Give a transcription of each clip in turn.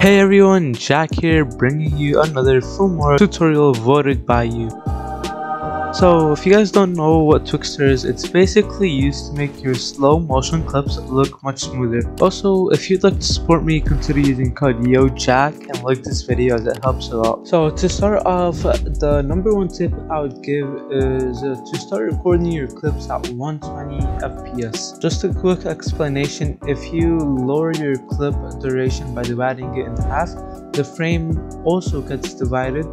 Hey everyone, Jack here bringing you another Filmora tutorial voted by you. So if you guys don't know what Twixtor is, it's basically used to make your slow motion clips look much smoother. Also, if you'd like to support me, consider using code YoJacq and like this video as it helps a lot. So to start off, the number one tip I would give is uh, to start recording your clips at 120 FPS. Just a quick explanation, if you lower your clip duration by dividing it in half, the frame also gets divided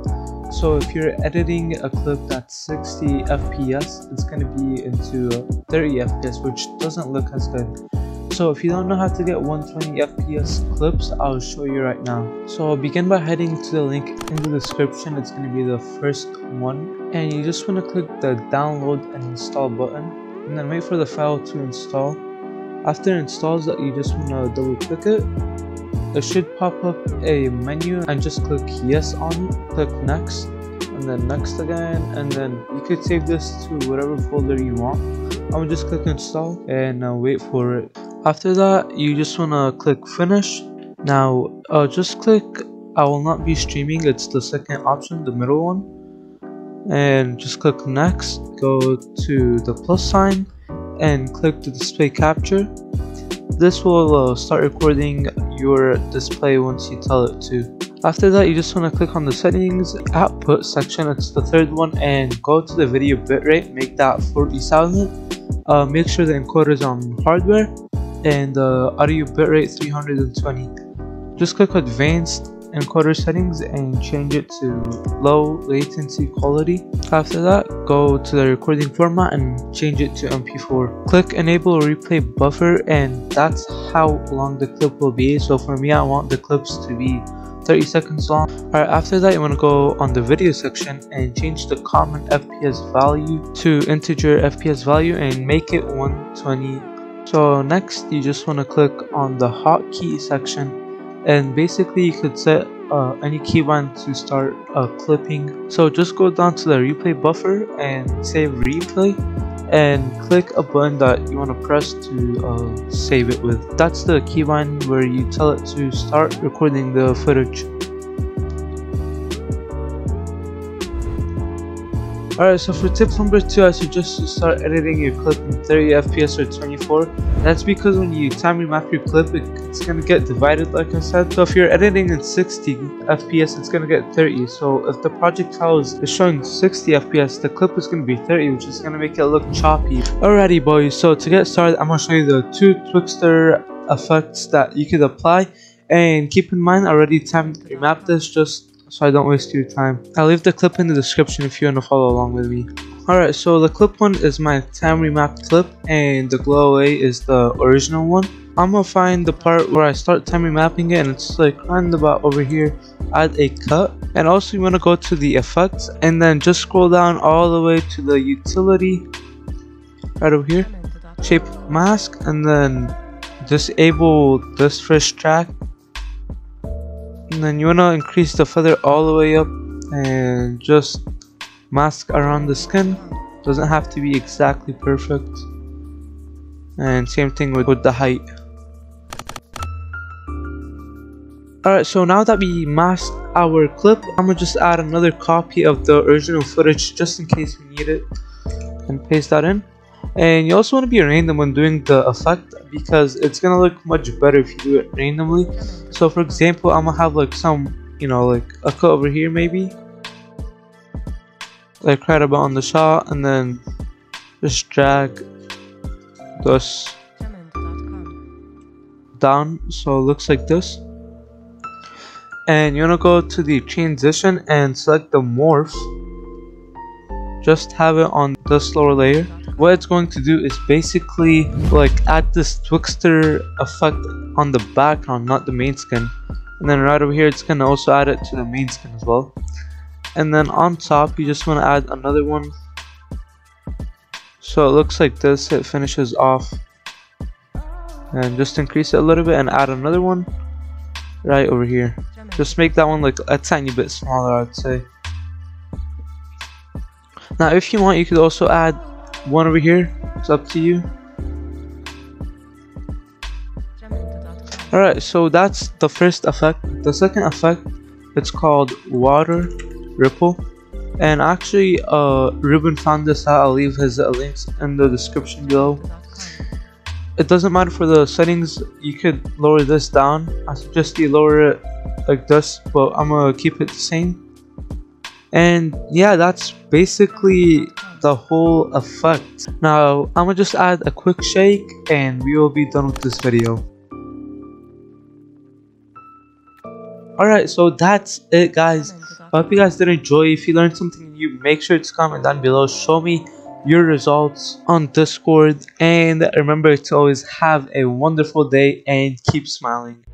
so if you're editing a clip that's 60 fps it's going to be into 30 fps which doesn't look as good. So if you don't know how to get 120 fps clips i'll show you right now. So I'll begin by heading to the link in the description. It's going to be the first one. And you just want to click the download and install button and then wait for the file to install. After it installs that you just want to double click it it should pop up a menu and just click yes on it click next and then next again and then you could save this to whatever folder you want. I'm just click install and uh, wait for it. After that you just want to click finish. Now uh, just click i will not be streaming. It's the second option the middle one. And just click next go to the plus sign and click the display capture this will uh, start recording your display once you tell it to. After that, you just want to click on the settings output section, it's the third one, and go to the video bitrate, make that 40,000. Uh, make sure the encoder is on hardware and uh, audio bitrate 320. Just click advanced encoder settings and change it to low latency quality. After that, go to the recording format and change it to MP4. Click enable replay buffer and that's how long the clip will be. So for me, I want the clips to be 30 seconds long. Alright, after that you want to go on the video section and change the common FPS value to integer FPS value and make it 120. So next you just want to click on the hotkey section and basically you could set uh, any keybind to start uh, clipping. So just go down to the replay buffer and save replay and click a button that you want to press to uh, save it with. That's the keybind where you tell it to start recording the footage Alright, so for tip number 2, I suggest you start editing your clip in 30 FPS or 24. That's because when you time remap your clip, it's to get divided like I said. So if you're editing in 60 FPS, it's to get 30. So if the project file is showing 60 FPS, the clip is to be 30, which is to make it look choppy. Alrighty boys, so to get started, I'm to show you the two Twixtor effects that you could apply. And keep in mind, I already time remap this just so I don't waste your time. I'll leave the clip in the description if you want to follow along with me. Alright, so the clip one is my time remap clip and the glow away is the original one. I'm gonna find the part where I start time remapping it and it's like right about over here add a cut and also you want to go to the effects and then just scroll down all the way to the utility right over here shape mask and then disable this first track and then you want to increase the feather all the way up and just mask around the skin. Doesn't have to be exactly perfect. And same thing with, with the height. Alright so now that we masked our clip I'm gonna just add another copy of the original footage just in case we need it and paste that in and you also want to be random when doing the effect because it's gonna look much better if you do it randomly. So for example i'm gonna have like some you know like a cut over here maybe. Like right about on the shot and then just drag this down so it looks like this. And you want to go to the transition and select the morph. Just have it on this lower layer what it's going to do is basically like add this Twixtor effect on the background not the main skin. And then right over here it's gonna also add it to the main skin as well. And then on top you just want to add another one. So it looks like this. It finishes off. And just increase it a little bit and add another one right over here. Just make that one like a tiny bit smaller I'd say. Now if you want you could also add one over here. It's up to you. Alright, so that's the first effect. The second effect, it's called Water Ripple. And actually, uh, Ruben found this out. I'll leave his uh, links in the description below. It doesn't matter for the settings. You could lower this down. I suggest you lower it like this, but I'm gonna keep it the same. And yeah, that's basically the whole effect. Now, I'm gonna just add a quick shake and we will be done with this video. Alright, so that's it guys. Oh I hope you guys did enjoy. If you learned something new, make sure to comment down below. Show me your results on Discord. And remember to always have a wonderful day and keep smiling.